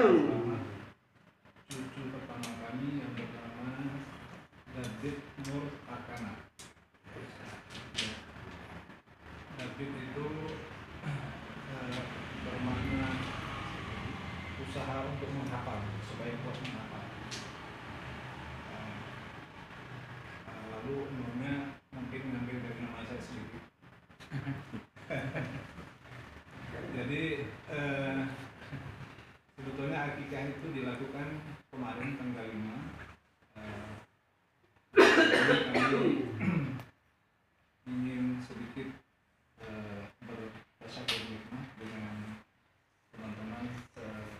cucu pertama kami yang bernama David Nur Akana. Dilakukan kemarin tanggal 5 eh, jadi kami ingin sedikit eh, bertasyahud nikmah dengan teman-teman se-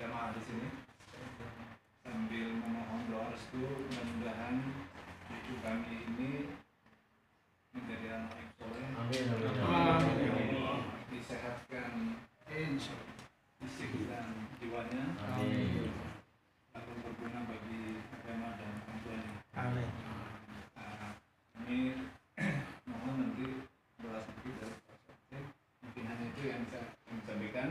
jamaah di sini sambil memohon doa restu mudah-mudahan cucu kami ini menjadi anak yang soleh Amin, amin, Amin. disehatkan fisik dan jiwanya Amin. lalu berguna bagi agama dan orang tuanya Amin. Nah, ini mohon nanti doa sedikit dari Pak Sofyan. mungkin hanya itu yang bisa kami sampaikan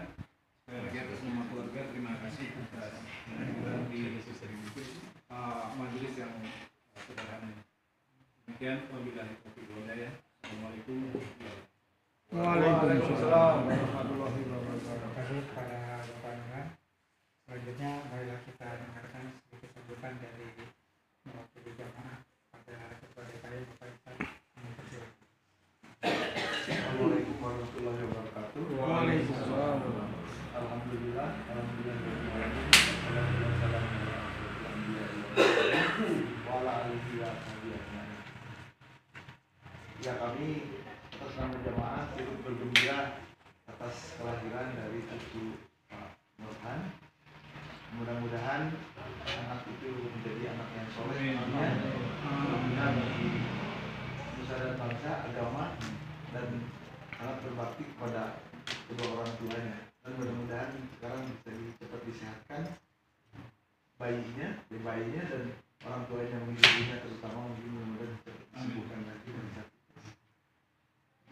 sekali lagi atas nama keluarga terima kasih atas kehadiran di uh, majelis yang sederhana ini. Demikian wabillahi taufiq wal hidayah assalamualaikum warahmatullahi wabarakatuh Waalaikumsalam warahmatullahi Terima wabarakatuh. kepada Bapak. Selanjutnya marilah kita dengarkan sedikit sambutan dari mewakili jamaah pada Ketua DKI Bapak Isan. Assalamualaikum warahmatullahi wabarakatuh. Waalaikumsalam. Alhamdulillah, alhamdulillah Alhamdulillah Ya kami atas nama jamaah turut bergembira atas kelahiran dari cucu Pak Nurhan. Mudah-mudahan anak itu menjadi anak yang soleh nantinya. Berguna bagi nusa dan bangsa, agama, dan sangat berbakti kepada kedua orang tuanya dan mudah-mudahan sekarang bisa cepat disehatkan bayinya, bayinya dan orang tuanya menghidupinya terutama mungkin mudah-mudahan bisa disembuhkan lagi dan bisa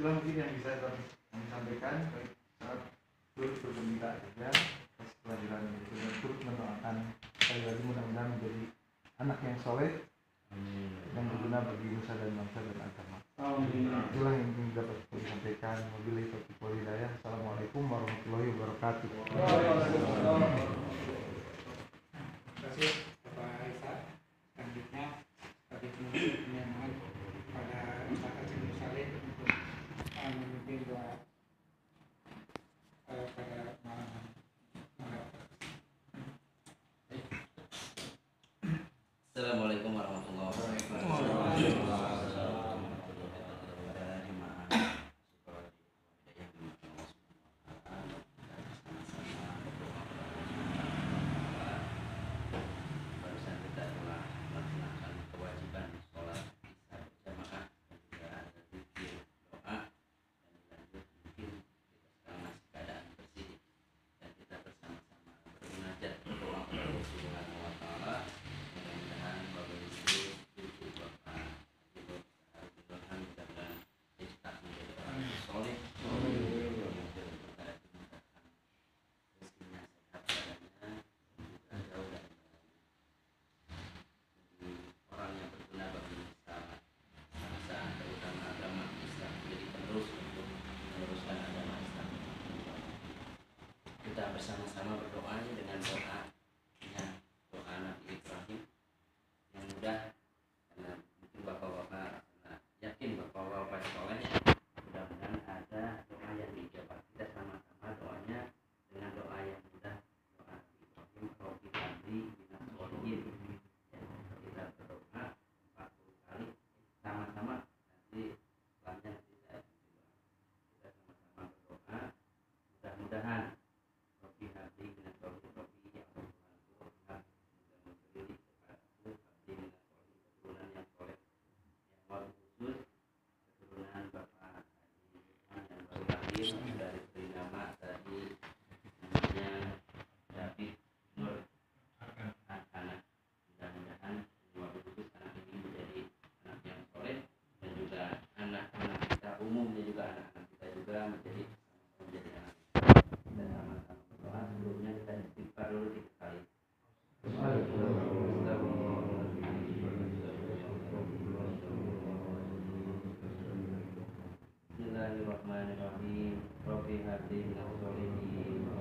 itulah mungkin yang bisa kami sampaikan baik saat turut bergembira juga atas kelahiran itu dan turut mendoakan sekali lagi mudah-mudahan menjadi anak yang soleh yang berguna bagi nusa dan bangsa dan agama. Itulah yang ingin dapat kami sampaikan. Wabillahi taufiq wal hidayah. Assalamualaikum warahmatullahi wabarakatuh. Terima kasih Assalamualaikum warahmatullahi umumnya juga anak-anak kita juga menjadi menjadi anak. Kita sama-sama berdoa sebelumnya kita istighfar dulu tiga kali. Bismillahirrahmanirrahim. Rabbi hadina wa